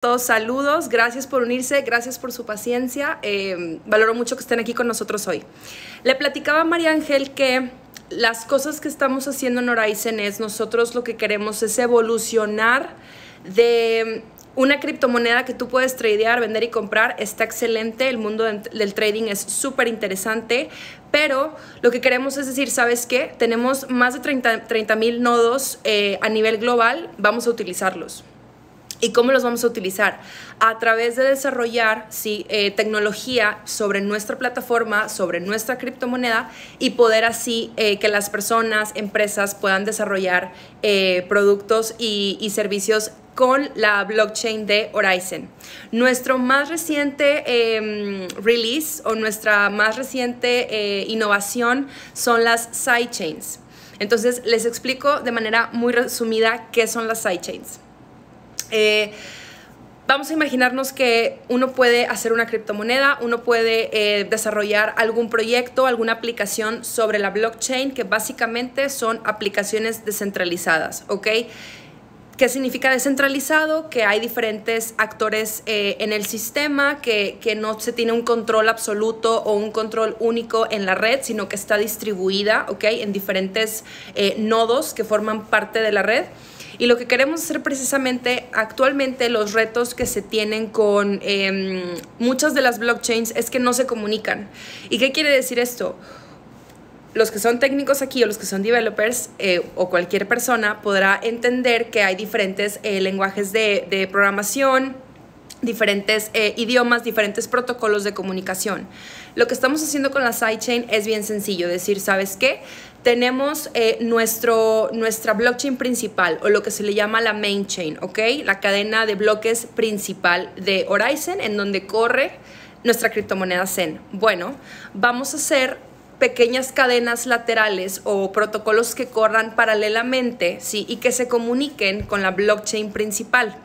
todos saludos, gracias por unirse, gracias por su paciencia, eh, valoro mucho que estén aquí con nosotros hoy. Le platicaba a María Ángel que las cosas que estamos haciendo en Horizon es nosotros lo que queremos es evolucionar de una criptomoneda que tú puedes tradear, vender y comprar está excelente, el mundo del trading es súper interesante, pero lo que queremos es decir, ¿sabes qué? Tenemos más de 30 mil nodos eh, a nivel global, vamos a utilizarlos. ¿Y cómo los vamos a utilizar? A través de desarrollar eh, tecnología sobre nuestra plataforma, sobre nuestra criptomoneda y poder así eh, que las personas, empresas puedan desarrollar eh, productos y, y, servicios con la blockchain de Horizon. Nuestro más reciente em, release o nuestra más reciente innovación son las sidechains. Entonces les explico de manera muy resumida qué son las sidechains. Eh, vamos a imaginarnos que uno puede hacer una criptomoneda, uno puede eh, desarrollar algún proyecto, alguna aplicación sobre la blockchain, que básicamente son aplicaciones descentralizadas, ¿ok? ¿Qué significa descentralizado? Que hay diferentes actores eh, en el sistema, que, que, no se tiene un control absoluto o un control único en la red, sino que está distribuida, ¿ok? En diferentes nodos que forman parte de la red. Y lo que queremos hacer precisamente actualmente, los retos que se tienen con em, muchas de las blockchains es que no se comunican. ¿Y qué quiere decir esto? los que son técnicos aquí o los que son developers eh, o cualquier persona podrá entender que hay diferentes eh, lenguajes de, programación, diferentes eh, idiomas, diferentes protocolos de comunicación. Lo que estamos haciendo con la sidechain es bien sencillo, decir, ¿sabes qué? Tenemos eh, nuestro, nuestra blockchain principal o lo que se le llama la main chain, ¿ok? La cadena de bloques principal de Horizon en donde corre nuestra criptomoneda Zen. Bueno, vamos a hacer pequeñas cadenas laterales o protocolos que corran paralelamente, ¿sí? Y que se comuniquen con la blockchain principal.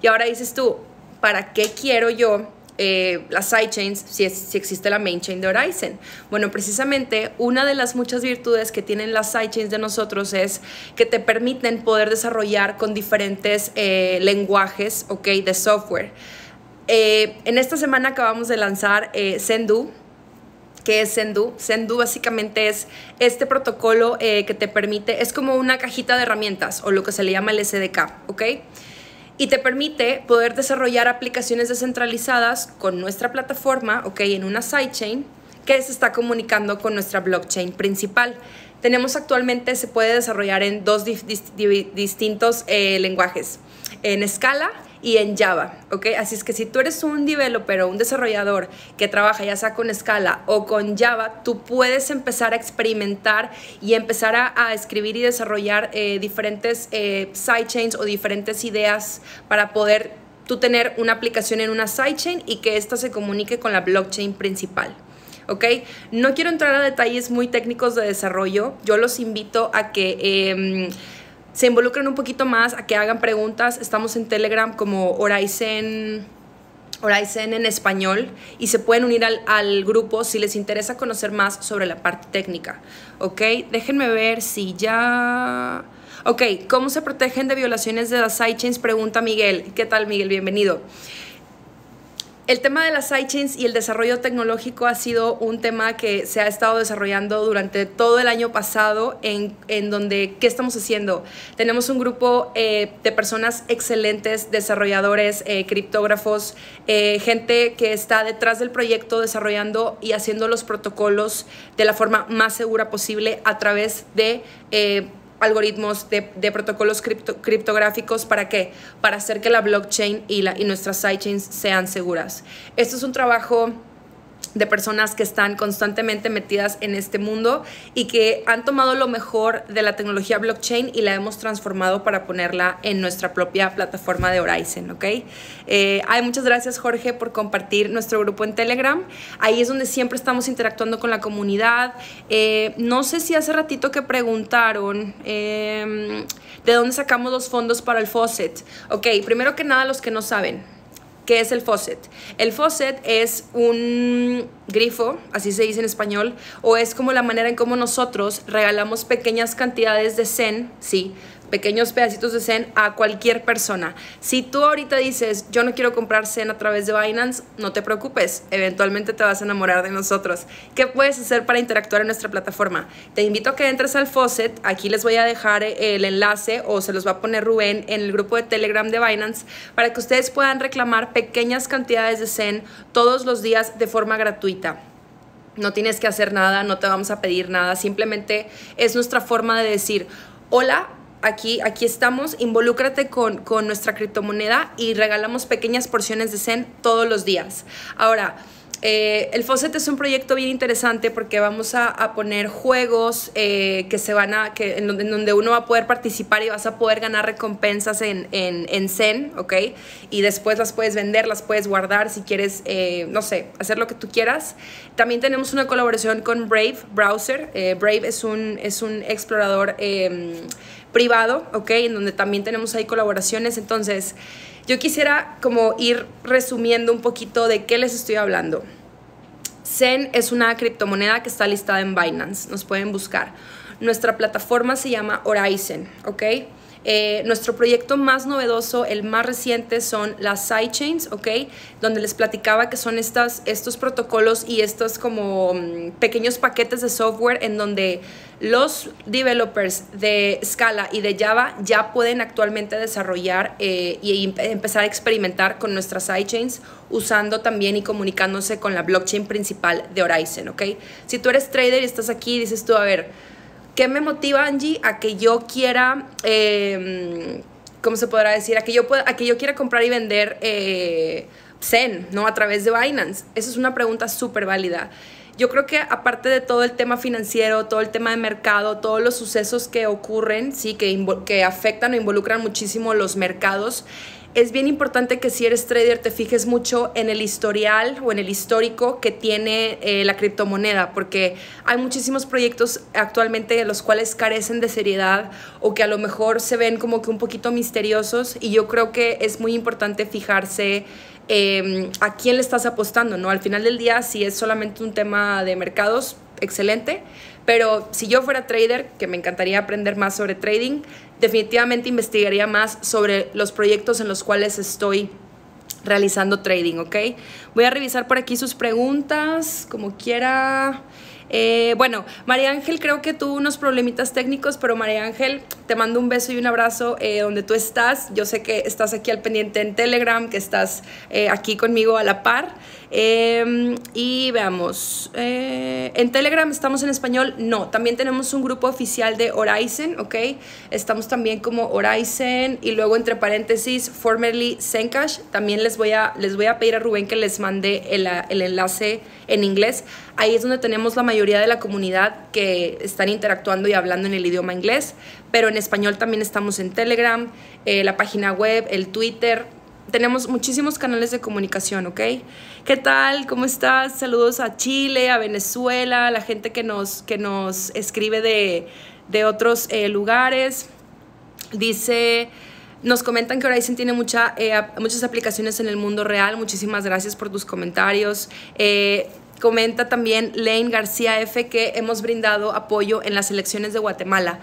Y ahora dices tú, ¿para qué quiero yo eh, las sidechains si, si existe la main chain de Horizon. Bueno, precisamente una de las muchas virtudes que tienen las sidechains de nosotros es que te permiten poder desarrollar con diferentes eh, lenguajes ok, de software. Eh, en esta semana acabamos de lanzar Sendu, ¿Qué es Sendu? Sendu básicamente es este protocolo que te permite, es como una cajita de herramientas o lo que se le llama el SDK, ¿ok? Y te permite poder desarrollar aplicaciones descentralizadas con nuestra plataforma, ok, en una sidechain que se está comunicando con nuestra blockchain principal. Tenemos actualmente, se puede desarrollar en dos distintos eh, lenguajes, en Scala y en Java, ¿ok? Así es que si tú eres un developer o un desarrollador que trabaja ya sea con Scala o con Java, tú puedes empezar a experimentar y empezar a, escribir y desarrollar eh, diferentes eh, sidechains o diferentes ideas para poder tú tener una aplicación en una sidechain y que ésta se comunique con la blockchain principal. ¿ok? No quiero entrar a detalles muy técnicos de desarrollo, yo los invito a que... Em, se involucren un poquito más, a que hagan preguntas. Estamos en Telegram como Horizon, Horizon en español y se pueden unir al, al, grupo si les interesa conocer más sobre la parte técnica. ¿Ok? Déjenme ver si ya... Ok, ¿cómo se protegen de violaciones de las sidechains? Pregunta Miguel. ¿Qué tal, Miguel? Bienvenido. El tema de las sidechains y el desarrollo tecnológico ha sido un tema que se ha estado desarrollando durante todo el año pasado, en, en donde, ¿qué estamos haciendo? Tenemos un grupo eh, de personas excelentes, desarrolladores, eh, criptógrafos, eh, gente que está detrás del proyecto desarrollando y haciendo los protocolos de la forma más segura posible a través de algoritmos de, protocolos criptográficos para qué? Para hacer que la blockchain y, la, y nuestras sidechains sean seguras. Esto es un trabajo de personas que están constantemente metidas en este mundo y que han tomado lo mejor de la tecnología blockchain y la hemos transformado para ponerla en nuestra propia plataforma de Horizon, ¿ok? Eh, muchas gracias Jorge por compartir nuestro grupo en Telegram. Ahí es donde siempre estamos interactuando con la comunidad. Eh, no sé si hace ratito que preguntaron em, de dónde sacamos los fondos para el faucet. Ok, primero que nada los que no saben ¿Qué es el faucet? El faucet es un grifo, así se dice en español, o es como la manera en cómo nosotros regalamos pequeñas cantidades de zen, ¿sí? Pequeños pedacitos de Zen a cualquier persona. Si tú ahorita dices, yo no quiero comprar Zen a través de Binance, no te preocupes, eventualmente te vas a enamorar de nosotros. ¿Qué puedes hacer para interactuar en nuestra plataforma? Te invito a que entres al Faucet, aquí les voy a dejar eh, el enlace o se los va a poner Rubén en el grupo de Telegram de Binance para que ustedes puedan reclamar pequeñas cantidades de Zen todos los días de forma gratuita. No tienes que hacer nada, no te vamos a pedir nada, simplemente es nuestra forma de decir, hola, aquí, aquí estamos, involúcrate con, con nuestra criptomoneda y regalamos pequeñas porciones de Zen todos los días. Ahora, eh, el Faucet es un proyecto bien interesante porque vamos a, poner juegos eh, que se van a, que, en, donde, uno va a poder participar y vas a poder ganar recompensas en, en, Zen, ¿ok? Y después las puedes vender, las puedes guardar si quieres, eh, no sé, hacer lo que tú quieras. También tenemos una colaboración con Brave Browser. Brave es un, es un explorador em, privado, ¿ok? En donde también tenemos ahí colaboraciones. Entonces, yo quisiera como ir resumiendo un poquito de qué les estoy hablando. Zen es una criptomoneda que está listada en Binance, nos pueden buscar. Nuestra plataforma se llama Horizon, ¿ok? Eh, nuestro proyecto más novedoso, el más reciente, son las sidechains, ¿ok? Donde les platicaba que son estas, estos protocolos y estos como mm, pequeños paquetes de software en donde los developers de Scala y de Java ya pueden actualmente desarrollar eh, y empezar a experimentar con nuestras sidechains usando también y comunicándose con la blockchain principal de Horizon, ¿ok? Si tú eres trader y estás aquí, dices tú, a ver, ¿Qué me motiva, Angie, a que yo quiera, eh, ¿cómo se podrá decir? A que yo, pueda, a que yo quiera comprar y vender eh, Zen, ¿no? A través de Binance. Esa es una pregunta súper válida. Yo creo que aparte de todo el tema financiero, todo el tema de mercado, todos los sucesos que ocurren, sí, que, que afectan o involucran muchísimo los mercados, es bien importante que si eres trader te fijes mucho en el historial o en el histórico que tiene eh, la criptomoneda, porque hay muchísimos proyectos actualmente los cuales carecen de seriedad o que a lo mejor se ven como que un poquito misteriosos y yo creo que es muy importante fijarse em, a quién le estás apostando, ¿no? Al final del día, si es solamente un tema de mercados, excelente, pero si yo fuera trader, que me encantaría aprender más sobre trading, definitivamente investigaría más sobre los proyectos en los cuales estoy realizando trading, ¿ok? Voy a revisar por aquí sus preguntas, como quiera. Eh, bueno, María Ángel creo que tuvo unos problemitas técnicos, pero María Ángel, te mando un beso y un abrazo eh, donde tú estás. Yo sé que estás aquí al pendiente en Telegram, que estás eh, aquí conmigo a la par. Em, y veamos, en Telegram estamos en español, no, también tenemos un grupo oficial de Horizon, ¿ok? Estamos también como Horizon y luego entre paréntesis, formerly Zencash. También les voy a, les voy a pedir a Rubén que les mande el, el enlace en inglés. Ahí es donde tenemos la mayoría de la comunidad que están interactuando y hablando en el idioma inglés, pero en español también estamos en Telegram, eh, la página web, el Twitter, tenemos muchísimos canales de comunicación, ¿ok? ¿Qué tal? ¿Cómo estás? Saludos a Chile, a Venezuela, a la gente que nos, que nos escribe de, otros eh, lugares. Dice, nos comentan que Horizon tiene mucha, eh, muchas aplicaciones en el mundo real. Muchísimas gracias por tus comentarios. Eh, comenta también Lane García F que hemos brindado apoyo en las elecciones de Guatemala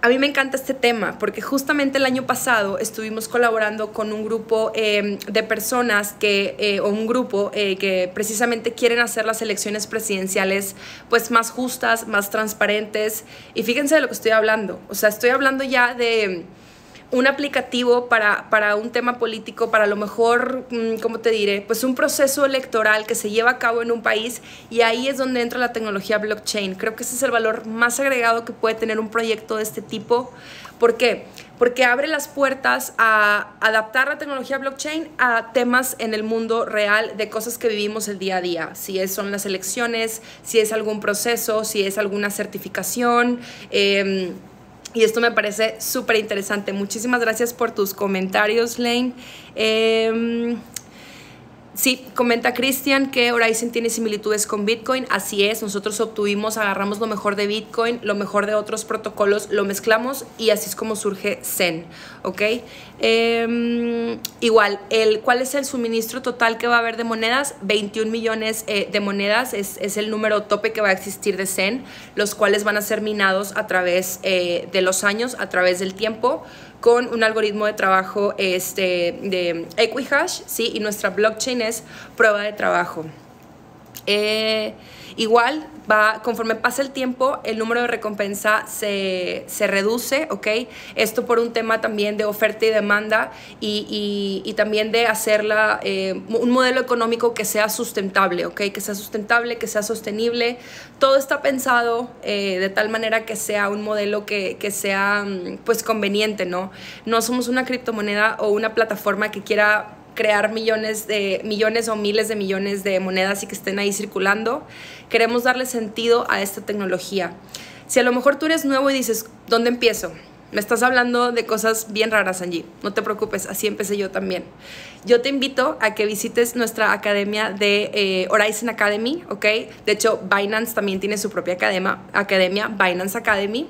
a mí me encanta este tema porque justamente el año pasado estuvimos colaborando con un grupo em, de personas que, eh, o un grupo eh, que precisamente quieren hacer las elecciones presidenciales pues más justas, más transparentes. Y fíjense de lo que estoy hablando. O sea, estoy hablando ya de un aplicativo para, para un tema político, para lo mejor, mm, ¿cómo te diré? Pues un proceso electoral que se lleva a cabo en un país y ahí es donde entra la tecnología blockchain. Creo que ese es el valor más agregado que puede tener un proyecto de este tipo. ¿Por qué? Porque abre las puertas a adaptar la tecnología blockchain a temas en el mundo real de cosas que vivimos el día a día. Si es, son las elecciones, si es algún proceso, si es alguna certificación. Eh, y esto me parece súper interesante. Muchísimas gracias por tus comentarios, Lane. Em, Sí, comenta Cristian que Horizon tiene similitudes con Bitcoin. Así es, nosotros obtuvimos, agarramos lo mejor de Bitcoin, lo mejor de otros protocolos, lo mezclamos y así es como surge Zen. ¿Ok? Em, igual, el, ¿cuál es el suministro total que va a haber de monedas? 21 millones eh, de monedas es, es, el número tope que va a existir de Zen, los cuales van a ser minados a través eh, de los años, a través del tiempo con un algoritmo de trabajo este, de Equihash, ¿sí? y nuestra blockchain es prueba de trabajo. Eh, igual, va, conforme pasa el tiempo, el número de recompensa se, reduce, ¿ok? Esto por un tema también de oferta y demanda y, también de hacerla eh, un modelo económico que sea sustentable, ¿ok? Que sea sustentable, que sea sostenible. Todo está pensado eh, de tal manera que sea un modelo que, que sea, mm, pues, conveniente, ¿no? No somos una criptomoneda o una plataforma que quiera crear millones de millones o miles de millones de monedas y que estén ahí circulando. Queremos darle sentido a esta tecnología. Si a lo mejor tú eres nuevo y dices, ¿dónde empiezo? Me estás hablando de cosas bien raras, Angie. No te preocupes, así empecé yo también. Yo te invito a que visites nuestra academia de eh, Horizon Academy, ¿ok? De hecho, Binance también tiene su propia academia, academia Binance Academy.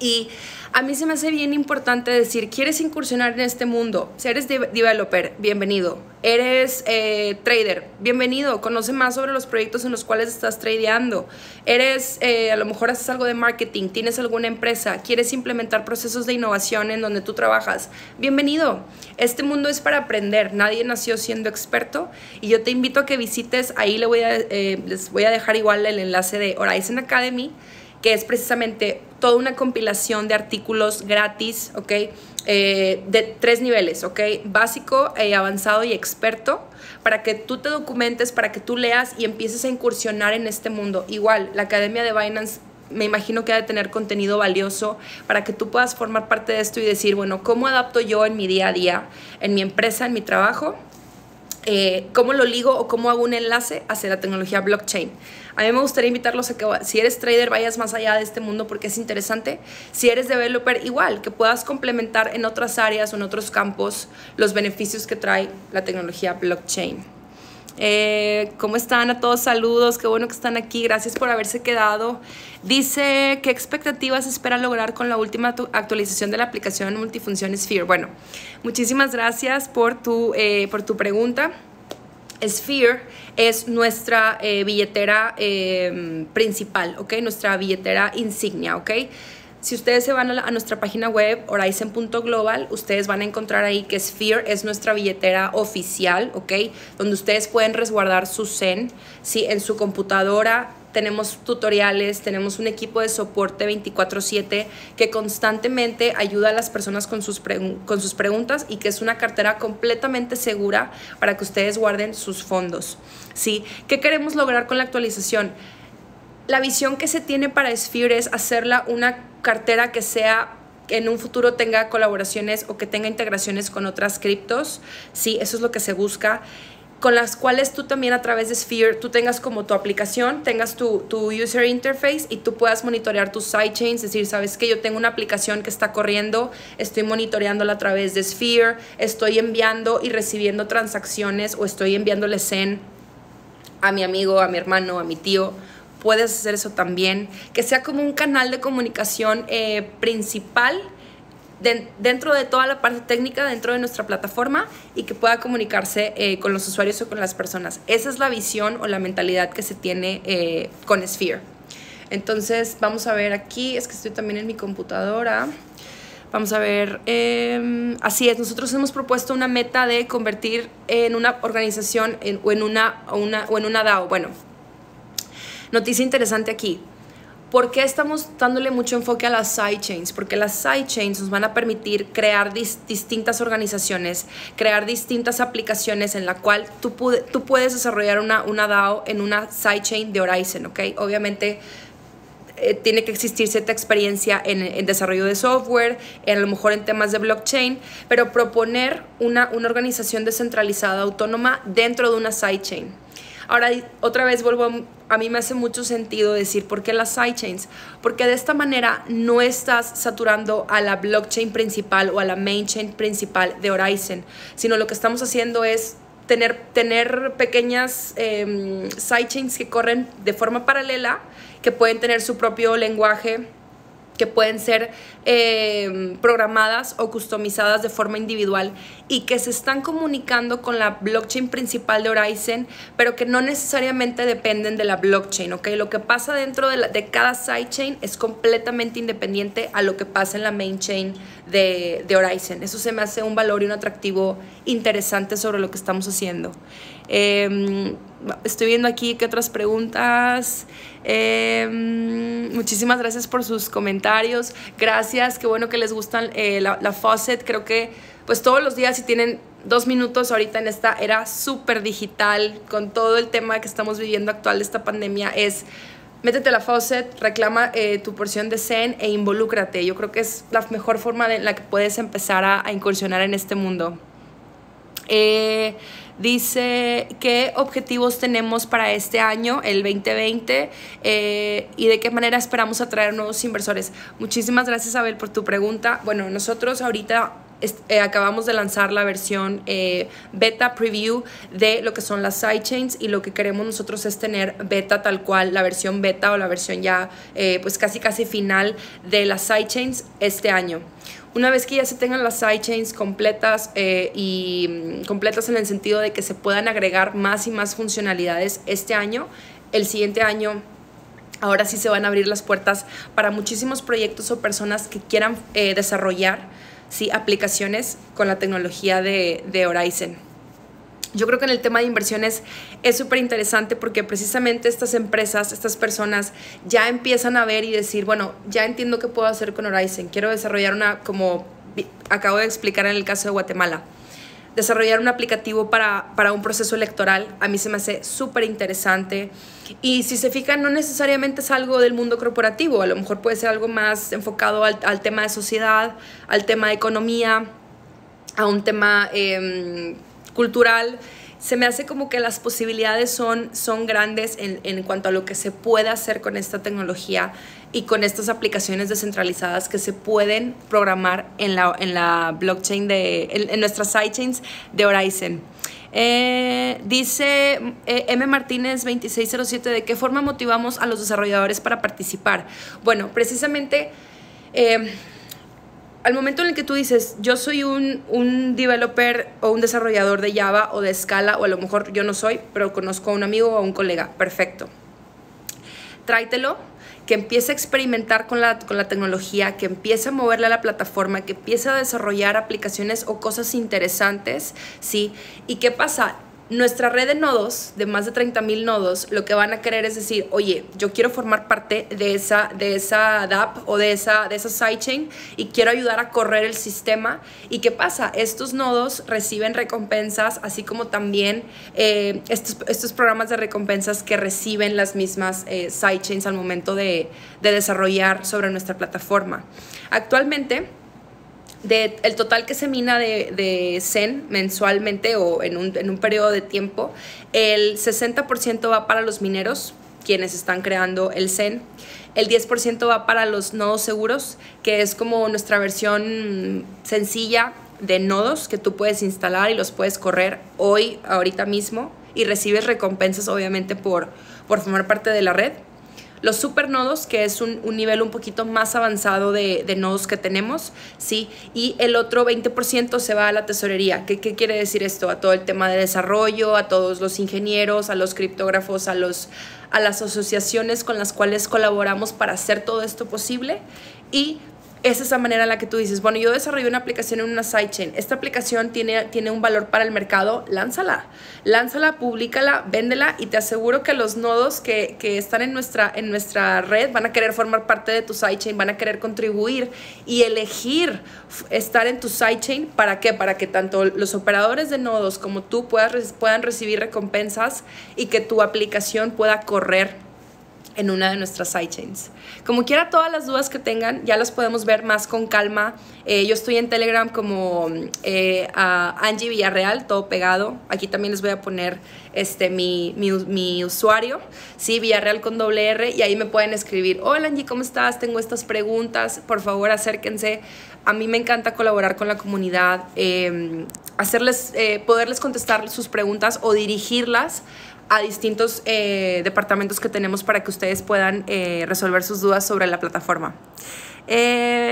Y a mí se me hace bien importante decir, ¿quieres incursionar en este mundo? Si eres developer, bienvenido. Eres eh, trader, bienvenido. Conoce más sobre los proyectos en los cuales estás tradeando. Eres, eh, a lo mejor haces algo de marketing, tienes alguna empresa, quieres implementar procesos de innovación en donde tú trabajas. Bienvenido. Este mundo es para aprender. Nadie nació siendo experto y yo te invito a que visites. Ahí eh, les voy a dejar igual el enlace de Horizon Academy que es precisamente toda una compilación de artículos gratis, ¿ok? Eh, de tres niveles, ¿ok? Básico, eh, avanzado y experto, para que tú te documentes, para que tú leas y empieces a incursionar en este mundo. Igual, la Academia de Binance me imagino que ha de tener contenido valioso para que tú puedas formar parte de esto y decir, bueno, ¿cómo adapto yo en mi día a día, en mi empresa, en mi trabajo? Eh, ¿Cómo lo ligo o cómo hago un enlace hacia la tecnología blockchain? A mí me gustaría invitarlos a que si eres trader vayas más allá de este mundo porque es interesante. Si eres developer, igual, que puedas complementar en otras áreas o en otros campos los beneficios que trae la tecnología blockchain. Eh, ¿Cómo están a todos? Saludos, qué bueno que están aquí, gracias por haberse quedado. Dice, ¿qué expectativas espera lograr con la última actualización de la aplicación multifunción Sphere? Bueno, muchísimas gracias por tu, eh, por tu pregunta. Sphere es nuestra eh, billetera eh, principal, ¿ok? Nuestra billetera insignia, ¿ok? Si ustedes se van a, nuestra página web horizon.global, ustedes van a encontrar ahí que Sphere es nuestra billetera oficial, ¿ok? Donde ustedes pueden resguardar su Zen, ¿sí? En su computadora, tenemos tutoriales, tenemos un equipo de soporte 24/7 que constantemente ayuda a las personas con sus, con sus preguntas y que es una cartera completamente segura para que ustedes guarden sus fondos. ¿sí? ¿Qué queremos lograr con la actualización? La visión que se tiene para Sphere es hacerla una cartera que sea en un futuro tenga colaboraciones o que tenga integraciones con otras criptos. Sí, eso es lo que se busca con las cuales tú también a través de Sphere, tú tengas como tu aplicación, tengas tu, tu user interface y tú puedas monitorear tus sidechains, es decir, sabes que yo tengo una aplicación que está corriendo, estoy monitoreándola a través de Sphere, estoy enviando y recibiendo transacciones o estoy enviándole Zen a mi amigo, a mi hermano, a mi tío. Puedes hacer eso también, que sea como un canal de comunicación eh, principal dentro de toda la parte técnica, dentro de nuestra plataforma y que pueda comunicarse eh, con los usuarios o con las personas. Esa es la visión o la mentalidad que se tiene eh, con Sphere. Entonces, vamos a ver aquí, es que estoy también en mi computadora. Vamos a ver, em, así es, nosotros hemos propuesto una meta de convertir en una organización o, en una, una, o en una DAO. Bueno, noticia interesante aquí. ¿Por qué estamos dándole mucho enfoque a las sidechains? Porque las sidechains nos van a permitir crear distintas organizaciones, crear distintas aplicaciones en la cual tú, tú puedes desarrollar una, una DAO en una sidechain de Horizon, ¿ok? Obviamente eh, tiene que existir cierta experiencia en, en, desarrollo de software, en, a lo mejor en temas de blockchain, pero proponer una, una organización descentralizada autónoma dentro de una sidechain. Ahora, otra vez vuelvo a a mí me hace mucho sentido decir por qué las sidechains, porque de esta manera no estás saturando a la blockchain principal o a la main chain principal de Horizon, sino lo que estamos haciendo es tener, tener pequeñas eh, sidechains que corren de forma paralela, que pueden tener su propio lenguaje que pueden ser eh, programadas o customizadas de forma individual y que se están comunicando con la blockchain principal de Horizon, pero que no necesariamente dependen de la blockchain, ¿ok? Lo que pasa dentro de, de cada sidechain es completamente independiente a lo que pasa en la main chain de, de Horizon. Eso se me hace un valor y un atractivo interesante sobre lo que estamos haciendo. Em, estoy viendo aquí qué otras preguntas. Em, muchísimas gracias por sus comentarios. Gracias, qué bueno que les gustan eh, la, faucet. Creo que pues todos los días si tienen dos minutos ahorita en esta era súper digital, con todo el tema que estamos viviendo actual de esta pandemia, es métete la faucet, reclama eh, tu porción de Zen e involúcrate. Yo creo que es la mejor forma en la que puedes empezar a, a incursionar en este mundo. Eh, Dice qué objetivos tenemos para este año, el 2020, eh, y de qué manera esperamos atraer nuevos inversores. Muchísimas gracias, Abel, por tu pregunta. Bueno, nosotros ahorita eh, acabamos de lanzar la versión eh, beta preview de lo que son las sidechains y lo que queremos nosotros es tener beta tal cual, la versión beta o la versión ya pues casi casi final de las sidechains este año. Una vez que ya se tengan las sidechains completas eh, y mm, completas en el sentido de que se puedan agregar más y más funcionalidades este año, el siguiente año ahora sí se van a abrir las puertas para muchísimos proyectos o personas que quieran eh, desarrollar ¿sí? aplicaciones con la tecnología de, de Horizon. Yo creo que en el tema de inversiones es súper interesante porque precisamente estas empresas, estas personas ya empiezan a ver y decir, bueno, ya entiendo qué puedo hacer con Horizon. Quiero desarrollar una, como acabo de explicar en el caso de Guatemala, desarrollar un aplicativo para, para un proceso electoral. A mí se me hace súper interesante. Y si se fijan, no necesariamente es algo del mundo corporativo, a lo mejor puede ser algo más enfocado al, al tema de sociedad, al tema de economía, a un tema... Eh, cultural, se me hace como que las posibilidades son, son grandes en, en, cuanto a lo que se puede hacer con esta tecnología y con estas aplicaciones descentralizadas que se pueden programar en la, en la blockchain de, en, en nuestras sidechains de Horizon. Eh, dice eh, M. Martínez 2607, ¿de qué forma motivamos a los desarrolladores para participar? Bueno, precisamente... Eh, al momento en el que tú dices, yo soy un, un, developer o un desarrollador de Java o de Scala, o a lo mejor yo no soy, pero conozco a un amigo o a un colega, perfecto. Tráetelo, que empiece a experimentar con la, con la tecnología, que empiece a moverle a la plataforma, que empiece a desarrollar aplicaciones o cosas interesantes, ¿sí? ¿Y qué pasa? Nuestra red de nodos, de más de 30 mil nodos, lo que van a querer es decir, oye, yo quiero formar parte de esa, de esa DApp o de esa, de esa sidechain y quiero ayudar a correr el sistema. ¿Y qué pasa? Estos nodos reciben recompensas, así como también eh, estos, estos, programas de recompensas que reciben las mismas eh, sidechains al momento de, de desarrollar sobre nuestra plataforma. Actualmente, el total que se mina de, de Zen mensualmente o en un, en un periodo de tiempo, el 60% va para los mineros, quienes están creando el Zen. El 10% va para los nodos seguros, que es como nuestra versión sencilla de nodos que tú puedes instalar y los puedes correr hoy, ahorita mismo, y recibes recompensas obviamente por, por formar parte de la red los supernodos, que es un, nivel un poquito más avanzado de, nodos que tenemos, ¿sí? Y el otro 20% se va a la tesorería. ¿Qué, ¿Qué, quiere decir esto? A todo el tema de desarrollo, a todos los ingenieros, a los criptógrafos, a, los, a las asociaciones con las cuales colaboramos para hacer todo esto posible. Y es esa manera en la que tú dices, bueno, yo desarrollé una aplicación en una sidechain, esta aplicación tiene, tiene un valor para el mercado, lánzala, lánzala, públicala, véndela y te aseguro que los nodos que, que, están en nuestra, en nuestra red van a querer formar parte de tu sidechain, van a querer contribuir y elegir estar en tu sidechain, ¿para qué? Para que tanto los operadores de nodos como tú puedas, puedan recibir recompensas y que tu aplicación pueda correr en una de nuestras sidechains. Como quiera, todas las dudas que tengan ya las podemos ver más con calma. Eh, yo estoy en Telegram como eh, a Angie Villarreal, todo pegado. Aquí también les voy a poner este, mi, mi, mi, usuario, ¿sí? Villarreal con doble R, y ahí me pueden escribir, hola Angie, ¿cómo estás? Tengo estas preguntas, por favor acérquense A mí me encanta colaborar con la comunidad, em, hacerles, eh, poderles contestar sus preguntas o dirigirlas a distintos eh, departamentos que tenemos para que ustedes puedan eh, resolver sus dudas sobre la plataforma.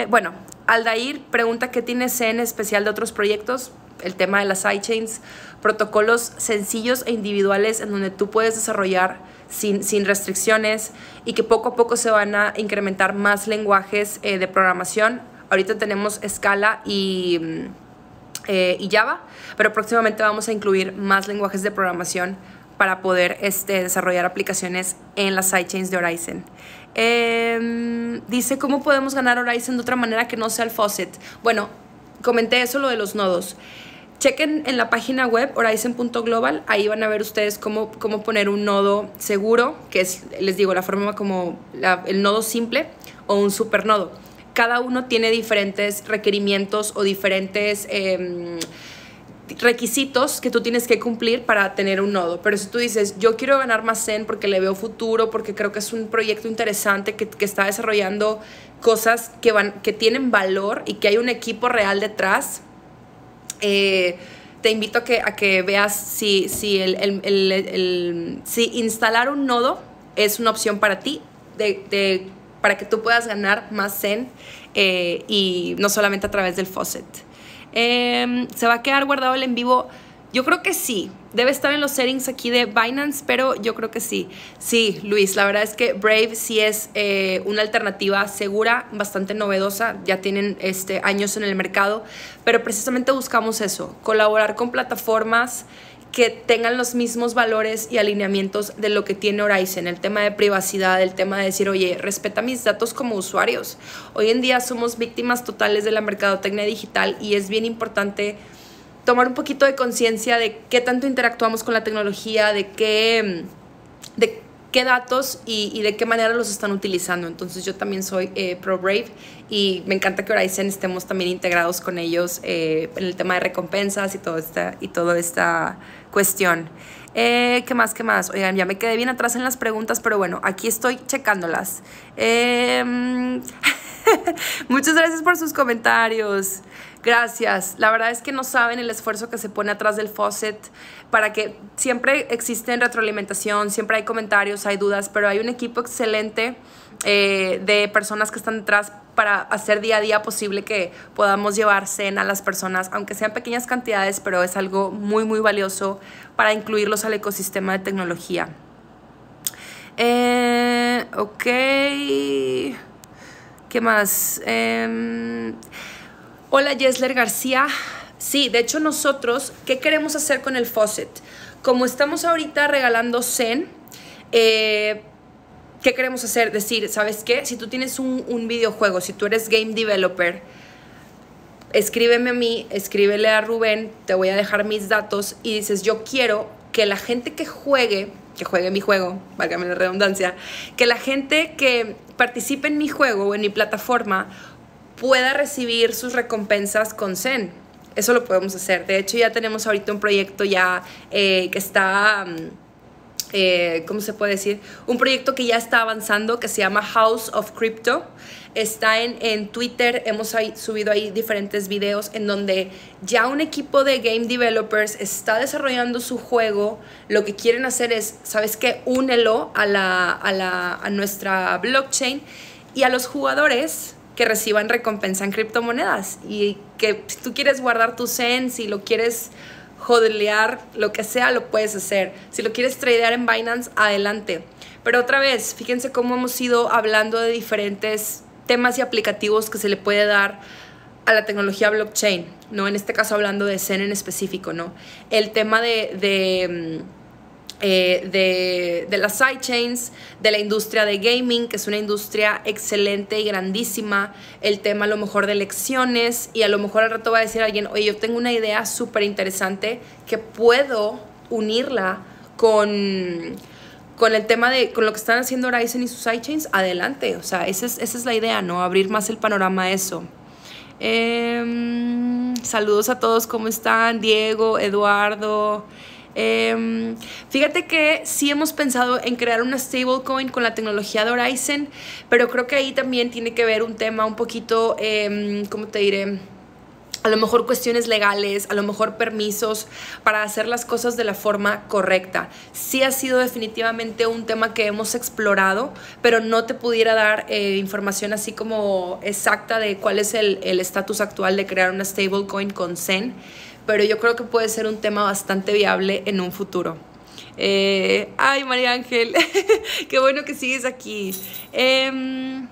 bueno, Aldair pregunta qué tiene CEN especial de otros proyectos, el tema de las sidechains, protocolos sencillos e individuales en donde tú puedes desarrollar sin, sin restricciones y que poco a poco se van a incrementar más lenguajes de programación. Ahorita tenemos Scala y mm, eh, y Java, pero próximamente vamos a incluir más lenguajes de programación para poder este, desarrollar aplicaciones en las sidechains de Horizon. Em, dice, ¿cómo podemos ganar Horizon de otra manera que no sea el faucet? Bueno, comenté eso, lo de los nodos. Chequen en la página web horizon.global, ahí van a ver ustedes cómo, cómo poner un nodo seguro, que es, les digo, la forma como el nodo simple o un supernodo cada uno tiene diferentes requerimientos o diferentes em, requisitos que tú tienes que cumplir para tener un nodo. Pero si tú dices, yo quiero ganar más Zen porque le veo futuro, porque creo que es un proyecto interesante que, está desarrollando cosas que, van, que tienen valor y que hay un equipo real detrás, eh, te invito a que, a que veas si, si, el, si instalar un nodo es una opción para ti de, de para que tú puedas ganar más Zen eh, y no solamente a través del faucet. Em, ¿Se va a quedar guardado el en vivo? Yo creo que sí. Debe estar en los settings aquí de Binance, pero yo creo que sí. Sí, Luis, la verdad es que Brave sí es eh, una alternativa segura, bastante novedosa. Ya tienen este, años en el mercado, pero precisamente buscamos eso, colaborar con plataformas que tengan los mismos valores y alineamientos de lo que tiene Horizon, el tema de privacidad, el tema de decir, oye, respeta mis datos como usuarios. Hoy en día somos víctimas totales de la mercadotecnia digital y es bien importante tomar un poquito de conciencia de qué tanto interactuamos con la tecnología, de qué, de qué datos y, de qué manera los están utilizando. Entonces yo también soy eh, pro Brave y me encanta que Horizon estemos también integrados con ellos eh, en el tema de recompensas y, todo esta, y toda esta cuestión. Eh, ¿Qué más? ¿Qué más? Oigan, ya me quedé bien atrás en las preguntas, pero bueno, aquí estoy checándolas. Em, muchas gracias por sus comentarios. Gracias. La verdad es que no saben el esfuerzo que se pone atrás del faucet para que siempre existe retroalimentación, siempre hay comentarios, hay dudas, pero hay un equipo excelente eh, de personas que están detrás para hacer día a día posible que podamos llevar cena a las personas, aunque sean pequeñas cantidades, pero es algo muy, muy valioso para incluirlos al ecosistema de tecnología. Eh, ok. ¿Qué más? Em, hola, Jesler García. Sí, de hecho nosotros, ¿qué queremos hacer con el faucet? Como estamos ahorita regalando Zen, eh, ¿qué queremos hacer? Decir, ¿sabes qué? Si tú tienes un, videojuego, si tú eres game developer, escríbeme a mí, escríbele a Rubén, te voy a dejar mis datos y dices, yo quiero que la gente que juegue, que juegue mi juego, válgame la redundancia, que la gente que participe en mi juego o en mi plataforma pueda recibir sus recompensas con Zen. Eso lo podemos hacer. De hecho, ya tenemos ahorita un proyecto ya eh, que está... Mm, eh, ¿cómo se puede decir? Un proyecto que ya está avanzando que se llama House of Crypto. Está en, en Twitter, hemos subido ahí diferentes videos en donde ya un equipo de game developers está desarrollando su juego. Lo que quieren hacer es, ¿sabes qué? Únelo a, la, a, la, a nuestra blockchain y a los jugadores que reciban recompensa en criptomonedas. Y que si tú quieres guardar tu Zen, si lo quieres hodlear, lo que sea, lo puedes hacer. Si lo quieres tradear en Binance, adelante. Pero otra vez, fíjense cómo hemos ido hablando de diferentes temas y aplicativos que se le puede dar a la tecnología blockchain, ¿no? En este caso hablando de Zen en específico, ¿no? El tema de mm, eh, de, de, las sidechains, de la industria de gaming, que es una industria excelente y grandísima, el tema a lo mejor de elecciones y a lo mejor al rato va a decir alguien, oye, yo tengo una idea súper interesante que puedo unirla con, con el tema de, con lo que están haciendo Horizon y sus sidechains, adelante, o sea, esa es, esa es la idea, ¿no? Abrir más el panorama a eso. Em, saludos a todos, ¿cómo están? Diego, Eduardo. Em, fíjate que sí hemos pensado en crear una stablecoin con la tecnología de Horizon, pero creo que ahí también tiene que ver un tema un poquito, eh, ¿cómo te diré? a lo mejor cuestiones legales, a lo mejor permisos para hacer las cosas de la forma correcta. Sí ha sido definitivamente un tema que hemos explorado, pero no te pudiera dar eh, información así como exacta de cuál es el estatus actual de crear una stablecoin con Zen pero yo creo que puede ser un tema bastante viable en un futuro. Eh, ay, María Ángel, qué bueno que sigues aquí. Em,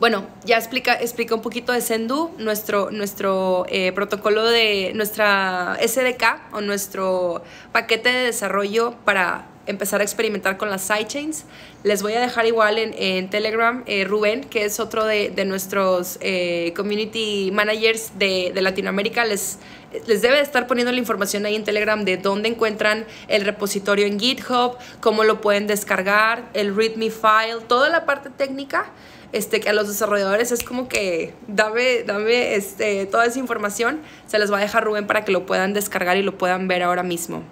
bueno, ya explica, explica un poquito de Sendu, nuestro, nuestro eh, protocolo de nuestra SDK o nuestro paquete de desarrollo para empezar a experimentar con las sidechains. Les voy a dejar igual en, Telegram eh, Rubén, que es otro de, nuestros eh, community managers de, Latinoamérica. Les, les debe estar poniendo la información ahí en Telegram de dónde encuentran el repositorio en GitHub, cómo lo pueden descargar, el README file, toda la parte técnica. Este, que a los desarrolladores es como que dame, dame este, toda esa información. Se les va a dejar Rubén para que lo puedan descargar y lo puedan ver ahora mismo.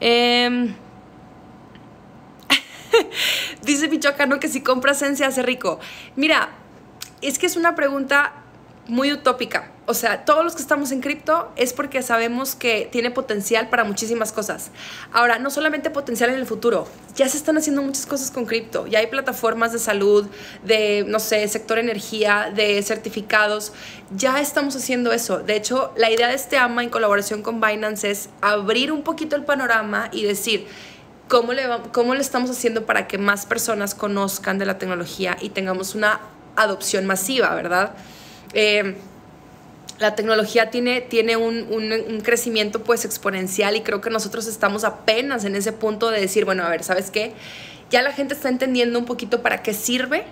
Eh, Dice Michoacano que si compra Zen se hace rico. Mira, es que es una pregunta muy utópica. O sea, todos los que estamos en cripto es porque sabemos que tiene potencial para muchísimas cosas. Ahora, no solamente potencial en el futuro, ya se están haciendo muchas cosas con cripto. Ya hay plataformas de salud, de, no sé, sector energía, de certificados. Ya estamos haciendo eso. De hecho, la idea de este AMA en colaboración con Binance es abrir un poquito el panorama y decir, ¿Cómo le, ¿Cómo le estamos haciendo para que más personas conozcan de la tecnología y tengamos una adopción masiva, verdad? Eh, la tecnología tiene, tiene un, un, crecimiento pues exponencial y creo que nosotros estamos apenas en ese punto de decir, bueno, a ver, ¿sabes qué? Ya la gente está entendiendo un poquito para qué sirve,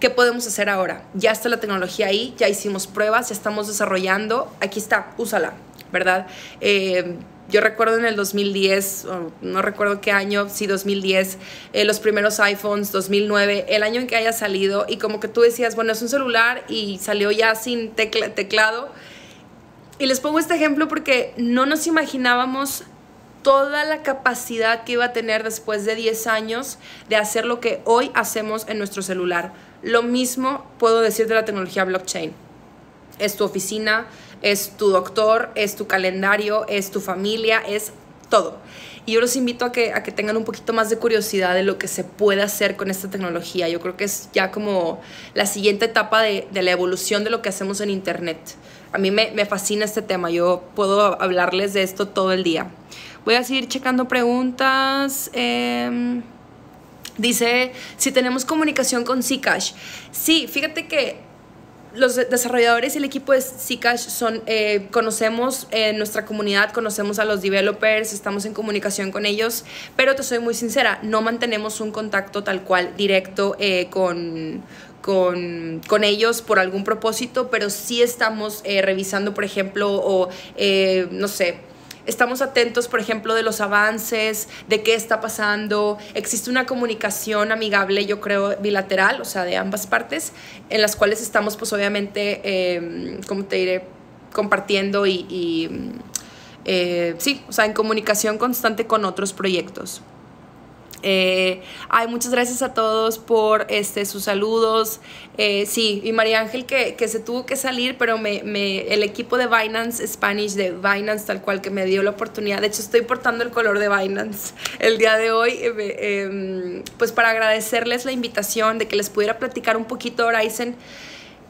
qué podemos hacer ahora. Ya está la tecnología ahí, ya hicimos pruebas, ya estamos desarrollando, aquí está, úsala, ¿verdad? Eh, yo recuerdo en el 2010, no recuerdo qué año, sí, 2010, eh, los primeros iPhones, 2009, el año en que haya salido, y como que tú decías, bueno, es un celular y salió ya sin teclado. Y les pongo este ejemplo porque no nos imaginábamos toda la capacidad que iba a tener después de 10 años de hacer lo que hoy hacemos en nuestro celular. Lo mismo puedo decir de la tecnología blockchain. Es tu oficina, es tu doctor, es tu calendario, es tu familia, es todo. Y yo los invito a que, a que tengan un poquito más de curiosidad de lo que se puede hacer con esta tecnología. Yo creo que es ya como la siguiente etapa de, la evolución de lo que hacemos en Internet. A mí me, fascina este tema, yo puedo hablarles de esto todo el día. Voy a seguir checando preguntas. Em, dice, si tenemos comunicación con Zcash. Sí, fíjate que los desarrolladores y el equipo de Zcash son, eh, conocemos en nuestra comunidad, conocemos a los developers, estamos en comunicación con ellos, pero te soy muy sincera, no mantenemos un contacto tal cual directo eh, con, con, con, ellos por algún propósito, pero sí estamos eh, revisando, por ejemplo, o no sé, estamos atentos, por ejemplo, de los avances, de qué está pasando. Existe una comunicación amigable, yo creo, bilateral, o sea, de ambas partes, en las cuales estamos, pues obviamente, eh, ¿cómo te diré? Compartiendo y, eh, sí, o sea, en comunicación constante con otros proyectos. Eh, ay, muchas gracias a todos por este, sus saludos. Eh, sí, y María Ángel que, se tuvo que salir, pero me, me, el equipo de Binance Spanish, de Binance tal cual, que me dio la oportunidad. De hecho, estoy portando el color de Binance el día de hoy, eh, em, pues para agradecerles la invitación de que les pudiera platicar un poquito Horizon.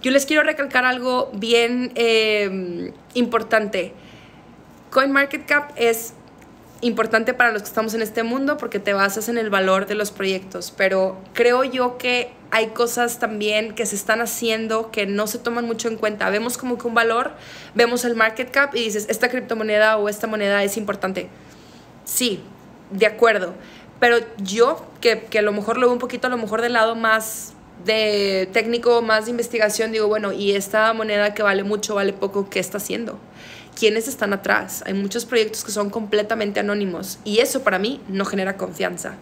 Yo les quiero recalcar algo bien em, importante. CoinMarketCap es importante para los que estamos en este mundo porque te basas en el valor de los proyectos, pero creo yo que hay cosas también que se están haciendo que no se toman mucho en cuenta. Vemos como que un valor, vemos el market cap y dices, esta criptomoneda o esta moneda es importante. Sí, de acuerdo, pero yo que, que a lo mejor lo veo un poquito a lo mejor del lado más de técnico, más de investigación, digo, bueno, y esta moneda que vale mucho, vale poco, ¿qué está haciendo? Quiénes están atrás. Hay muchos proyectos que son completamente anónimos y eso para mí no genera confianza.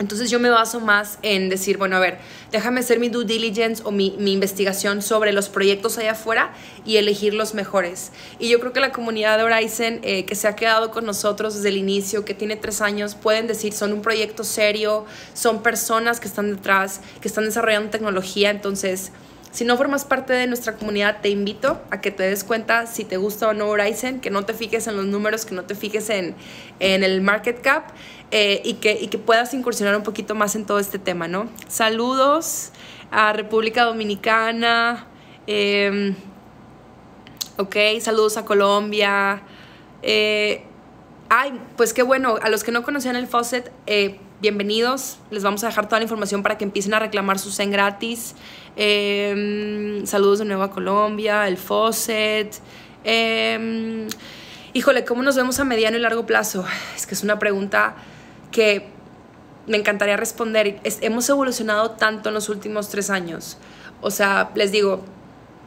Entonces yo me baso más en decir, bueno, a ver, déjame hacer mi due diligence o mi, investigación sobre los proyectos allá afuera y elegir los mejores. Y yo creo que la comunidad de Horizon, eh, que se ha quedado con nosotros desde el inicio, que tiene tres años, pueden decir, son un proyecto serio, son personas que están detrás, que están desarrollando tecnología. Entonces, si no formas parte de nuestra comunidad, te invito a que te des cuenta si te gusta o no Horizon, que no te fijes en los números, que no te fijes en, en el market cap eh, y, que, y que puedas incursionar un poquito más en todo este tema, ¿no? Saludos a República Dominicana, em, ok, saludos a Colombia. Eh, ay, pues qué bueno, a los que no conocían el faucet, eh, bienvenidos. Les vamos a dejar toda la información para que empiecen a reclamar su CEN gratis. Em, saludos de nuevo a Colombia, el faucet. Em, híjole, ¿cómo nos vemos a mediano y largo plazo? Es que es una pregunta que me encantaría responder. hemos evolucionado tanto en los últimos tres años. O sea, les digo,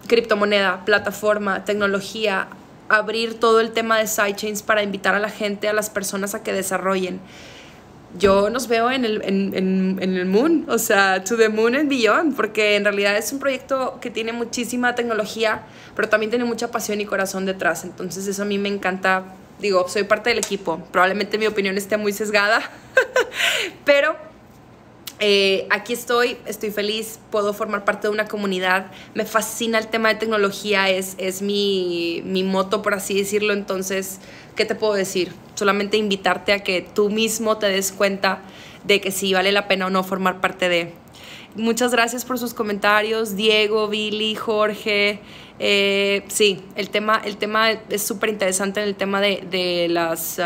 criptomoneda, plataforma, tecnología, abrir todo el tema de sidechains para invitar a la gente, a las personas a que desarrollen. Yo nos veo en el, en, en, en el moon, o sea, to the moon and beyond, porque en realidad es un proyecto que tiene muchísima tecnología, pero también tiene mucha pasión y corazón detrás. Entonces eso a mí me encanta digo, soy parte del equipo, probablemente mi opinión esté muy sesgada, pero eh, aquí estoy, estoy feliz, puedo formar parte de una comunidad, me fascina el tema de tecnología, es, es mi, mi moto, por así decirlo, entonces, ¿qué te puedo decir? Solamente invitarte a que tú mismo te des cuenta de que si vale la pena o no formar parte de... Muchas gracias por sus comentarios, Diego, Billy, Jorge. Eh, sí, el tema, el tema es súper interesante en el tema de, de las...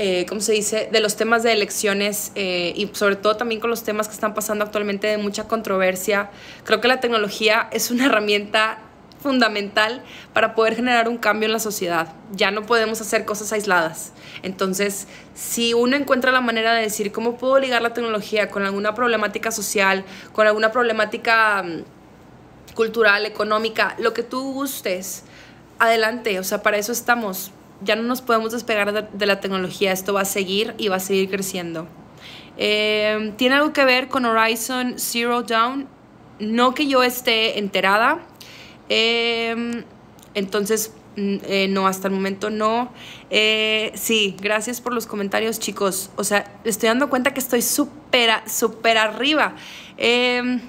Eh, ¿cómo se dice?, de los temas de elecciones eh, y sobre todo también con los temas que están pasando actualmente de mucha controversia. Creo que la tecnología es una herramienta fundamental para poder generar un cambio en la sociedad. Ya no podemos hacer cosas aisladas. Entonces, si uno encuentra la manera de decir cómo puedo ligar la tecnología con alguna problemática social, con alguna problemática mm, cultural, económica, lo que tú gustes, adelante. O sea, para eso estamos. Ya no nos podemos despegar de, la tecnología. Esto va a seguir y va a seguir creciendo. Eh, ¿Tiene algo que ver con Horizon Zero Down? No que yo esté enterada, Em, entonces, mm, eh, no, hasta el momento no. Eh, sí, gracias por los comentarios, chicos. O sea, estoy dando cuenta que estoy súper, súper arriba. Em,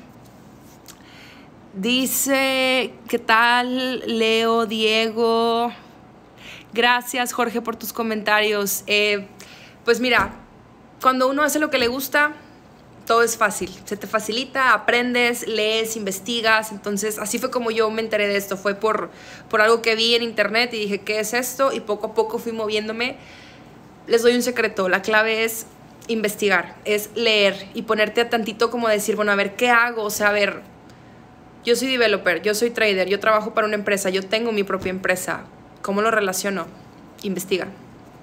dice, ¿qué tal? Leo, Diego. Gracias, Jorge, por tus comentarios. Eh, pues mira, cuando uno hace lo que le gusta, todo es fácil, se te facilita, aprendes, lees, investigas, entonces así fue como yo me enteré de esto, fue por, por algo que vi en internet y dije, ¿qué es esto? Y poco a poco fui moviéndome. Les doy un secreto, la clave es investigar, es leer y ponerte a tantito como decir, bueno, a ver, ¿qué hago? O sea, a ver, yo soy developer, yo soy trader, yo trabajo para una empresa, yo tengo mi propia empresa, ¿cómo lo relaciono? Investiga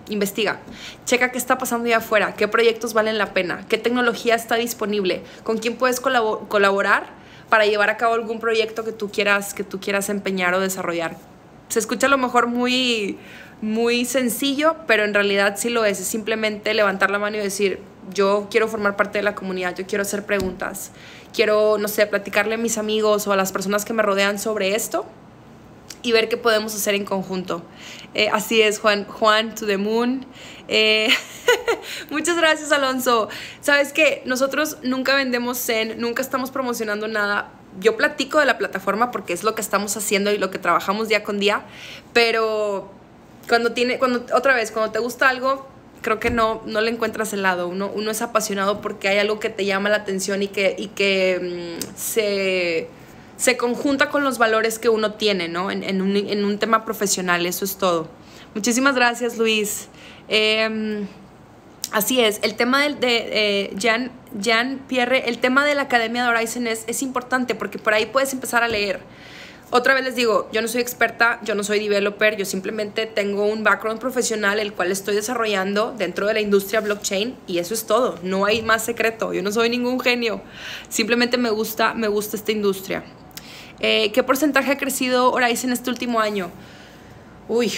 investiga, checa qué está pasando allá afuera, qué proyectos valen la pena, qué tecnología está disponible, con quién puedes colaborar para llevar a cabo algún proyecto que tú quieras, que tú quieras empeñar o desarrollar. Se escucha a lo mejor muy, muy sencillo, pero en realidad sí lo es. Es simplemente levantar la mano y decir, yo quiero formar parte de la comunidad, yo quiero hacer preguntas, quiero, no sé, platicarle a mis amigos o a las personas que me rodean sobre esto y ver qué podemos hacer en conjunto. Eh, así es, Juan, Juan to the moon. Eh, muchas gracias, Alonso. Sabes que nosotros nunca vendemos Zen, nunca estamos promocionando nada. Yo platico de la plataforma porque es lo que estamos haciendo y lo que trabajamos día con día, pero cuando tiene, cuando, otra vez, cuando te gusta algo, creo que no, no le encuentras el lado. Uno, uno es apasionado porque hay algo que te llama la atención y que, y que mm, se se conjunta con los valores que uno tiene, ¿no? En, un, tema profesional, eso es todo. Muchísimas gracias, Luis. Em, así es, el tema de, eh, Jan, Jan, Pierre, el tema de la Academia de Horizon es, es importante porque por ahí puedes empezar a leer. Otra vez les digo, yo no soy experta, yo no soy developer, yo simplemente tengo un background profesional el cual estoy desarrollando dentro de la industria blockchain y eso es todo, no hay más secreto, yo no soy ningún genio, simplemente me gusta, me gusta esta industria. Eh, ¿Qué porcentaje ha crecido Horizon este último año? Uy,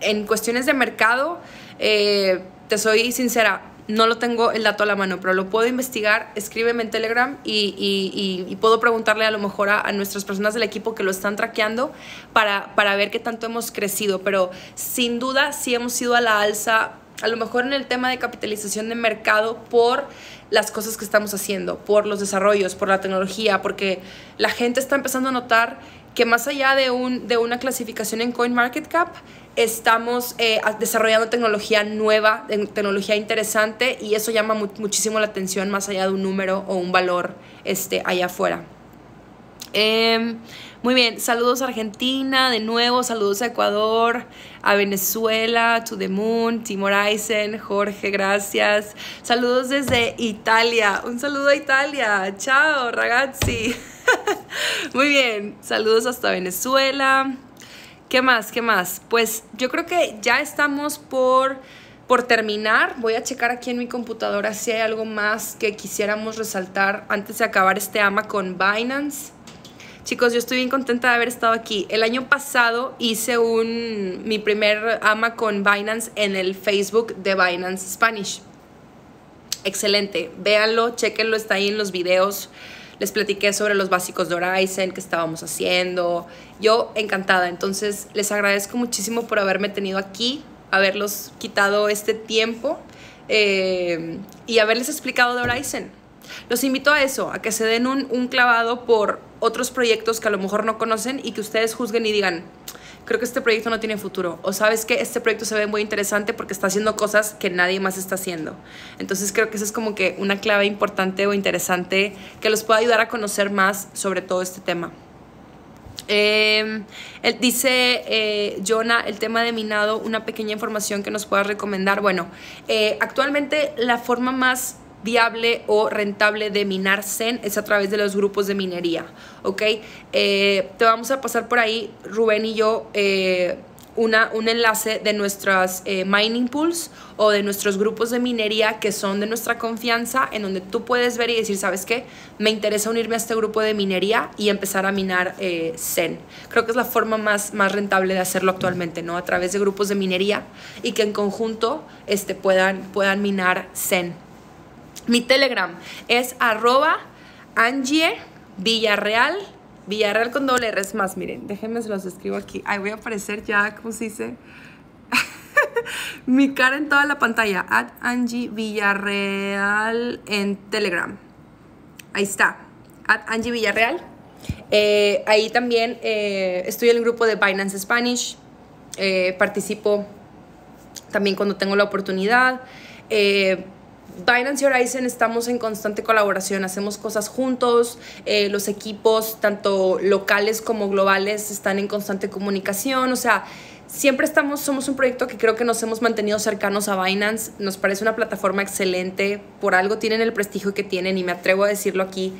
en cuestiones de mercado, eh, te soy sincera, no lo tengo el dato a la mano, pero lo puedo investigar, escríbeme en Telegram y, puedo preguntarle a lo mejor a, nuestras personas del equipo que lo están traqueando para, para ver qué tanto hemos crecido. Pero sin duda sí hemos ido a la alza, a lo mejor en el tema de capitalización de mercado por las cosas que estamos haciendo, por los desarrollos, por la tecnología, porque la gente está empezando a notar que más allá de, un, de una clasificación en CoinMarketCap, estamos eh, desarrollando tecnología nueva, tecnología interesante y eso llama muchísimo la atención más allá de un número o un valor este, allá afuera. Em, muy bien, saludos a Argentina, de nuevo, saludos a Ecuador, a Venezuela, To The Moon, Timor Eisen, Jorge, gracias. Saludos desde Italia, un saludo a Italia, chao ragazzi. Muy bien, saludos hasta Venezuela. ¿Qué más? ¿Qué más? Pues yo creo que ya estamos por, por terminar. Voy a checar aquí en mi computadora si hay algo más que quisiéramos resaltar antes de acabar este ama con Binance. Chicos, yo estoy bien contenta de haber estado aquí. El año pasado hice un, mi primer ama con Binance en el Facebook de Binance Spanish. Excelente. Véanlo, chequenlo, está ahí en los videos. Les platiqué sobre los básicos de Horizon que estábamos haciendo. Yo encantada. Entonces, les agradezco muchísimo por haberme tenido aquí, haberlos quitado este tiempo eh, y haberles explicado de Horizon. Los invito a eso, a que se den un, un clavado por otros proyectos que a lo mejor no conocen y que ustedes juzguen y digan, creo que este proyecto no tiene futuro. O sabes que este proyecto se ve muy interesante porque está haciendo cosas que nadie más está haciendo. Entonces creo que esa es como que una clave importante o interesante que los pueda ayudar a conocer más sobre todo este tema. Él dice eh, Jonah, el tema de minado, una pequeña información que nos pueda recomendar. Bueno, eh, actualmente la forma más viable o rentable de minar Zen es a través de los grupos de minería, ¿ok? Eh, te vamos a pasar por ahí, Rubén y yo, eh, una, un enlace de nuestras eh, mining pools o de nuestros grupos de minería que son de nuestra confianza, en donde tú puedes ver y decir, ¿sabes qué? Me interesa unirme a este grupo de minería y empezar a minar Zen. Creo que es la forma más, más rentable de hacerlo actualmente, ¿no? A través de grupos de minería y que en conjunto este, puedan, puedan minar Zen. Mi Telegram es arroba Angie Villarreal. Villarreal con doble R es más, miren, déjenme se los escribo aquí. Ahí voy a aparecer ya, ¿cómo se dice? Mi cara en toda la pantalla. At Angie Villarreal en Telegram. Ahí está. At Angie Villarreal. Eh, ahí también eh, estoy en el grupo de Binance Spanish. Eh, participo también cuando tengo la oportunidad. Binance y Horizon estamos en constante colaboración, hacemos cosas juntos, eh, los equipos, tanto locales como globales, están en constante comunicación, o sea, siempre estamos, somos un proyecto que creo que nos hemos mantenido cercanos a Binance, nos parece una plataforma excelente, por algo tienen el prestigio que tienen y me atrevo a decirlo aquí,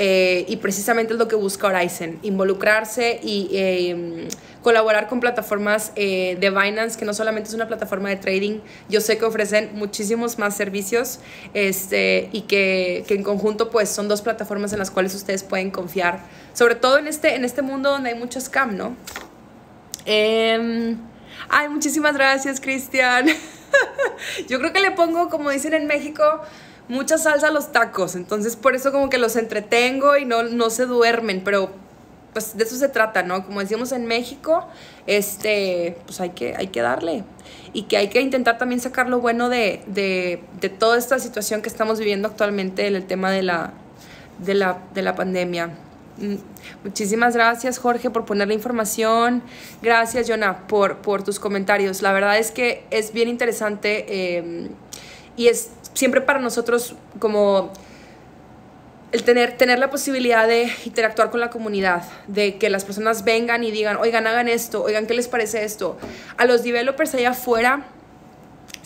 eh, y precisamente es lo que busca Horizon, involucrarse y eh, colaborar con plataformas eh, de Binance, que no solamente es una plataforma de trading, yo sé que ofrecen muchísimos más servicios este, y que, que, en conjunto pues son dos plataformas en las cuales ustedes pueden confiar, sobre todo en este, en este mundo donde hay mucho scam, ¿no? Em, ay, muchísimas gracias, Cristian. yo creo que le pongo, como dicen en México, mucha salsa a los tacos, entonces por eso como que los entretengo y no, no se duermen, pero pues de eso se trata, ¿no? Como decíamos en México, este, pues hay que, hay que darle y que hay que intentar también sacar lo bueno de, de, de toda esta situación que estamos viviendo actualmente en el tema de la, de la, de la pandemia. Mm, muchísimas gracias Jorge por poner la información. Gracias Jonah por, por tus comentarios. La verdad es que es bien interesante eh, y es siempre para nosotros como el tener, tener la posibilidad de interactuar con la comunidad, de que las personas vengan y digan, oigan, hagan esto, oigan, ¿qué les parece esto? A los developers allá afuera,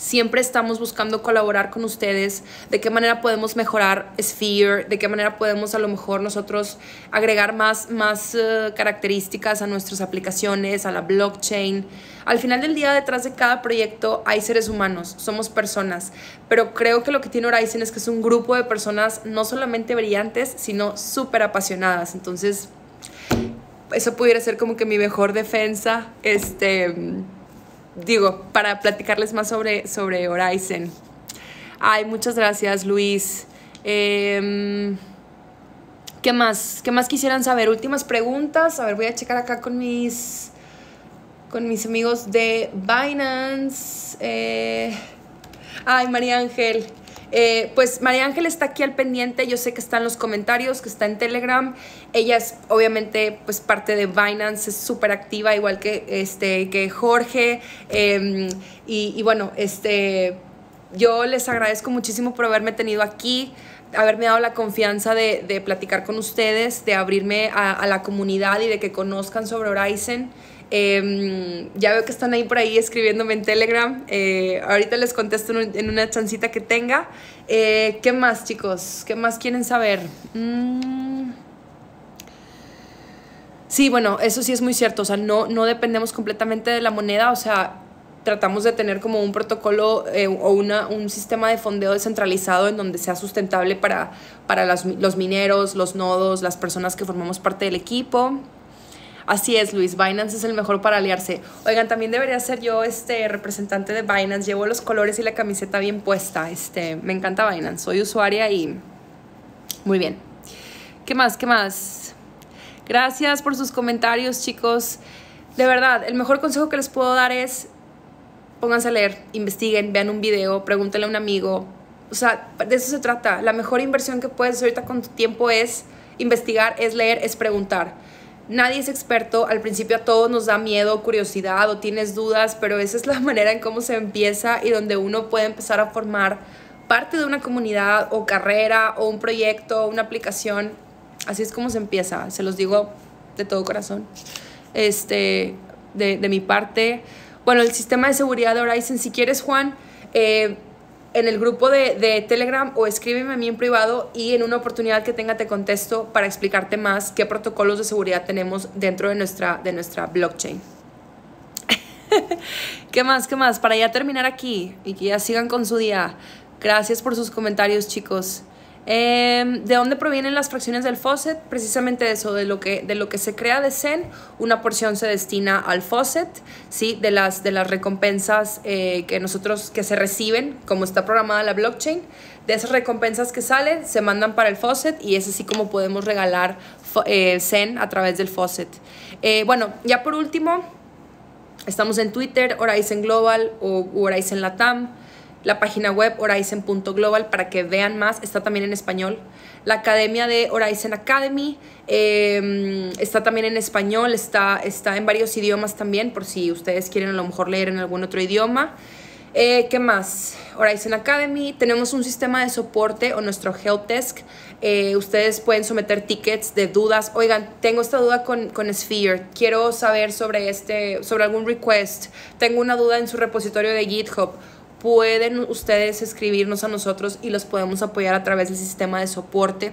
Siempre estamos buscando colaborar con ustedes, de qué manera podemos mejorar Sphere, de qué manera podemos a lo mejor nosotros agregar más, más eh, características a nuestras aplicaciones, a la blockchain. Al final del día, detrás de cada proyecto hay seres humanos, somos personas, pero creo que lo que tiene Horizon es que es un grupo de personas no solamente brillantes, sino súper apasionadas. Entonces, eso pudiera ser como que mi mejor defensa. Este digo, para platicarles más sobre, sobre Horizon. Ay, muchas gracias, Luis. Em, ¿Qué más? ¿Qué más quisieran saber? Últimas preguntas. A ver, voy a checar acá con mis con mis amigos de Binance. Eh, ay, María Ángel. Eh, pues María Ángel está aquí al pendiente, yo sé que está en los comentarios, que está en Telegram. Ella es obviamente pues parte de Binance, es súper activa, igual que, este, que Jorge. Em, y, bueno, este, yo les agradezco muchísimo por haberme tenido aquí haberme dado la confianza de, platicar con ustedes, de abrirme a, la comunidad y de que conozcan sobre Horizon. Em, ya veo que están ahí por ahí escribiéndome en Telegram. Eh, ahorita les contesto en, una chancita que tenga. Eh, ¿Qué más, chicos? ¿Qué más quieren saber? Mm. Sí, bueno, eso sí es muy cierto. O sea, no, no dependemos completamente de la moneda. O sea, tratamos de tener como un protocolo eh, o una, un sistema de fondeo descentralizado en donde sea sustentable para, para los mineros, los nodos, las personas que formamos parte del equipo. Así es, Luis, Binance es el mejor para aliarse. Oigan, también debería ser yo este representante de Binance. Llevo los colores y la camiseta bien puesta. Este, me encanta Binance. Soy usuaria y muy bien. ¿Qué más? ¿Qué más? Gracias por sus comentarios, chicos. De verdad, el mejor consejo que les puedo dar es pónganse a leer, investiguen, vean un video, pregúntenle a un amigo. O sea, de eso se trata. La mejor inversión que puedes hacer ahorita con tu tiempo es investigar, es leer, es preguntar nadie es experto, al principio a todos nos da miedo, curiosidad o tienes dudas, pero esa es la manera en cómo se empieza y donde uno puede empezar a formar parte de una comunidad o carrera o un proyecto, una aplicación. Así es como se empieza, se los digo de todo corazón. Este, de, de mi parte, bueno, el sistema de seguridad de Horizon, si quieres Juan, eh, en el grupo de, Telegram o escríbeme a mí en privado y en una oportunidad que tenga te contesto para explicarte más qué protocolos de seguridad tenemos dentro de nuestra, de nuestra blockchain. ¿Qué más? ¿Qué más? Para ya terminar aquí y que ya sigan con su día. Gracias por sus comentarios, chicos. Em, ¿De dónde provienen las fracciones del faucet? Precisamente eso, de lo que, de lo que se crea de Zen, una porción se destina al faucet, ¿sí? de, las, de las recompensas eh, que nosotros, que se reciben, como está programada la blockchain, de esas recompensas que salen, se mandan para el faucet y es así como podemos regalar eh, Zen a través del faucet. Eh, bueno, ya por último, estamos en Twitter, Horizon Global o Horizon Latam la página web horizon.global para que vean más, está también en español. La academia de Horizon Academy em, está también en español, está, está en varios idiomas también, por si ustedes quieren a lo mejor leer en algún otro idioma. Eh, ¿Qué más? Horizon Academy. Tenemos un sistema de soporte o nuestro help desk. Eh, ustedes pueden someter tickets de dudas. Oigan, tengo esta duda con, con, Sphere. Quiero saber sobre, este, sobre algún request. Tengo una duda en su repositorio de GitHub pueden ustedes escribirnos a nosotros y los podemos apoyar a través del sistema de soporte.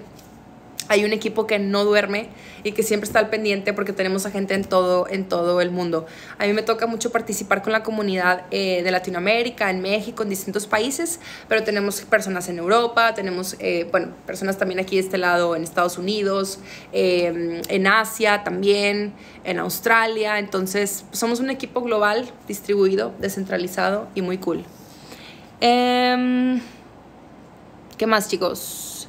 Hay un equipo que no duerme y que siempre está al pendiente porque tenemos a gente en todo, en todo el mundo. A mí me toca mucho participar con la comunidad eh, de Latinoamérica, en México, en distintos países, pero tenemos personas en Europa, tenemos, eh, bueno, personas también aquí de este lado en Estados Unidos, eh, en Asia también, en Australia. Entonces, somos un equipo global, distribuido, descentralizado y muy cool. Em, ¿Qué más, chicos?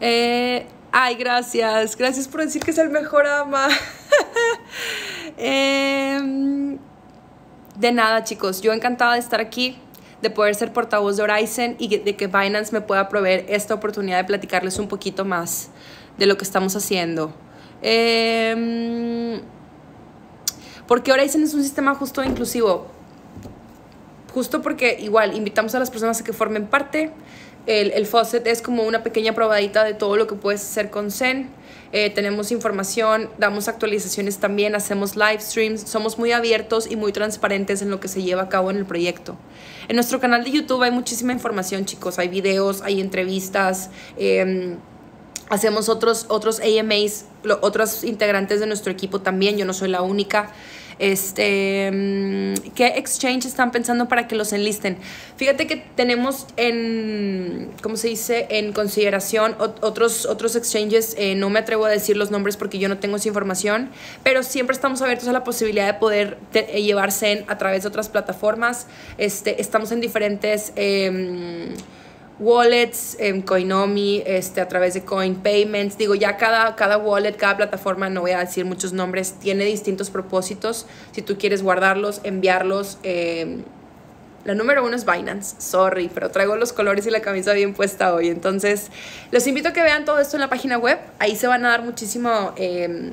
Eh, ay, gracias. Gracias por decir que es el mejor ama. Em, de nada, chicos. Yo encantada de estar aquí, de poder ser portavoz de Horizon y de que Binance me pueda proveer esta oportunidad de platicarles un poquito más de lo que estamos haciendo. Eh, porque Horizon es un sistema justo e inclusivo justo porque igual invitamos a las personas a que formen parte. El, el faucet es como una pequeña probadita de todo lo que puedes hacer con Zen. Eh, tenemos información, damos actualizaciones también, hacemos live streams, somos muy abiertos y muy transparentes en lo que se lleva a cabo en el proyecto. En nuestro canal de YouTube hay muchísima información, chicos. Hay videos, hay entrevistas. Em, hacemos otros, otros AMAs, otros integrantes de nuestro equipo también. Yo no soy la única. Este, mm, ¿Qué exchange están pensando para que los enlisten? Fíjate que tenemos en, ¿cómo se dice? En consideración otros, otros exchanges, eh, no me atrevo a decir los nombres porque yo no tengo esa información, pero siempre estamos abiertos a la posibilidad de poder eh, llevarse a través de otras plataformas. Este, estamos en diferentes... Em, wallets en Coinomi, este, a través de Coin Payments. Digo, ya cada, cada wallet, cada plataforma, no voy a decir muchos nombres, tiene distintos propósitos. Si tú quieres guardarlos, enviarlos. Eh, la número uno es Binance, sorry, pero traigo los colores y la camisa bien puesta hoy. Entonces, los invito a que vean todo esto en la página web. Ahí se van a dar muchísimo eh,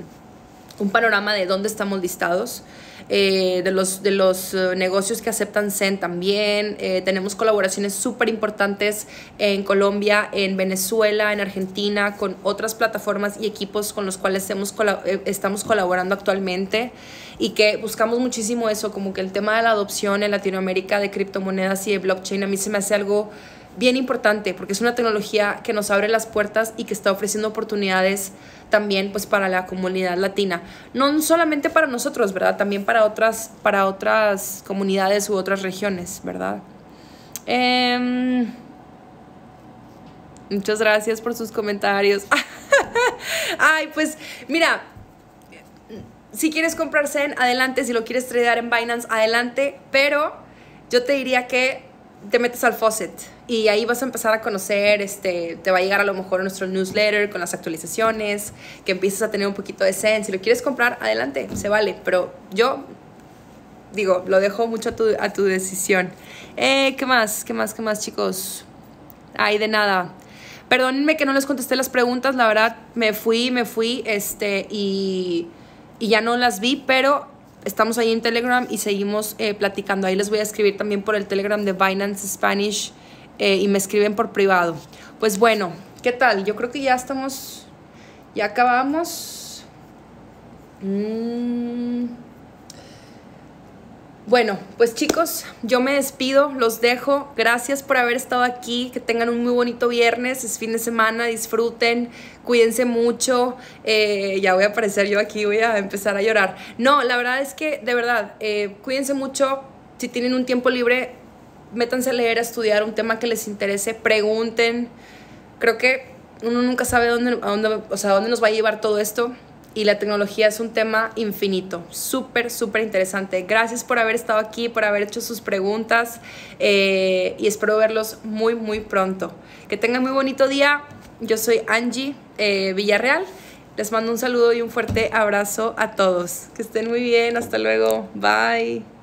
un panorama de dónde estamos listados. Eh, de los, de los eh, negocios que aceptan Zen también. Eh, tenemos colaboraciones súper importantes en Colombia, en Venezuela, en Argentina, con otras plataformas y equipos con los cuales hemos, estamos colaborando actualmente y que buscamos muchísimo eso, como que el tema de la adopción en Latinoamérica de criptomonedas y de blockchain a mí se me hace algo bien importante porque es una tecnología que nos abre las puertas y que está ofreciendo oportunidades también pues para la comunidad latina. No solamente para nosotros, ¿verdad? También para otras, para otras comunidades u otras regiones, ¿verdad? Em, muchas gracias por sus comentarios. Ay, pues mira, si quieres comprar Zen, adelante. Si lo quieres tradear en Binance, adelante. Pero yo te diría que te metes al faucet y ahí vas a empezar a conocer, este, te va a llegar a lo mejor nuestro newsletter con las actualizaciones, que empieces a tener un poquito de sense. Si lo quieres comprar, adelante, se vale. Pero yo, digo, lo dejo mucho a tu, a tu decisión. Eh, ¿Qué más? ¿Qué más? ¿Qué más, chicos? Ay, de nada. Perdónenme que no les contesté las preguntas, la verdad, me fui, me fui, este, y, y ya no las vi, pero estamos ahí en Telegram y seguimos eh, platicando. Ahí les voy a escribir también por el Telegram de Binance Spanish eh, y me escriben por privado. Pues bueno, ¿qué tal? Yo creo que ya estamos, ya acabamos. Mm. Bueno, pues chicos, yo me despido, los dejo. Gracias por haber estado aquí. Que tengan un muy bonito viernes, es fin de semana, disfruten, cuídense mucho. Eh, ya voy a aparecer yo aquí, voy a empezar a llorar. No, la verdad es que, de verdad, eh, cuídense mucho. Si tienen un tiempo libre, métanse a leer, a estudiar un tema que les interese, pregunten. Creo que uno nunca sabe dónde, dónde, o sea, dónde nos va a llevar todo esto y la tecnología es un tema infinito, súper, súper interesante. Gracias por haber estado aquí, por haber hecho sus preguntas eh, y espero verlos muy, muy pronto. Que tengan muy bonito día. Yo soy Angie eh, Villarreal. Les mando un saludo y un fuerte abrazo a todos. Que estén muy bien. Hasta luego. Bye.